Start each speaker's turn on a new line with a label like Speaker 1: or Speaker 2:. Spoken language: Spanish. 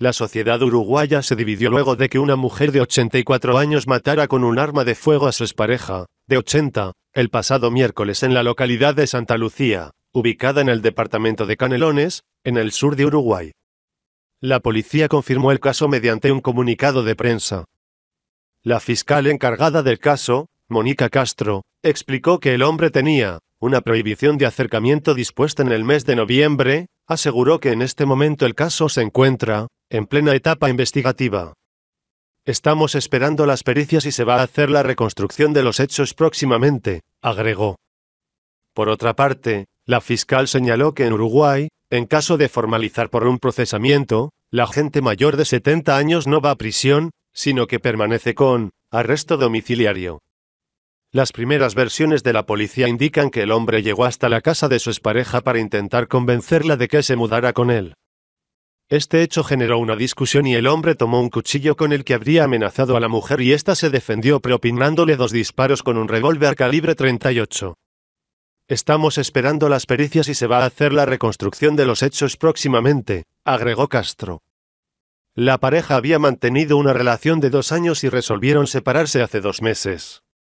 Speaker 1: La sociedad uruguaya se dividió luego de que una mujer de 84 años matara con un arma de fuego a su expareja, de 80, el pasado miércoles en la localidad de Santa Lucía, ubicada en el departamento de Canelones, en el sur de Uruguay. La policía confirmó el caso mediante un comunicado de prensa. La fiscal encargada del caso, Mónica Castro, explicó que el hombre tenía una prohibición de acercamiento dispuesta en el mes de noviembre, aseguró que en este momento el caso se encuentra en plena etapa investigativa. Estamos esperando las pericias y se va a hacer la reconstrucción de los hechos próximamente, agregó. Por otra parte, la fiscal señaló que en Uruguay, en caso de formalizar por un procesamiento, la gente mayor de 70 años no va a prisión, sino que permanece con arresto domiciliario. Las primeras versiones de la policía indican que el hombre llegó hasta la casa de su expareja para intentar convencerla de que se mudara con él. Este hecho generó una discusión y el hombre tomó un cuchillo con el que habría amenazado a la mujer y ésta se defendió propinándole dos disparos con un revólver calibre 38. Estamos esperando las pericias y se va a hacer la reconstrucción de los hechos próximamente, agregó Castro. La pareja había mantenido una relación de dos años y resolvieron separarse hace dos meses.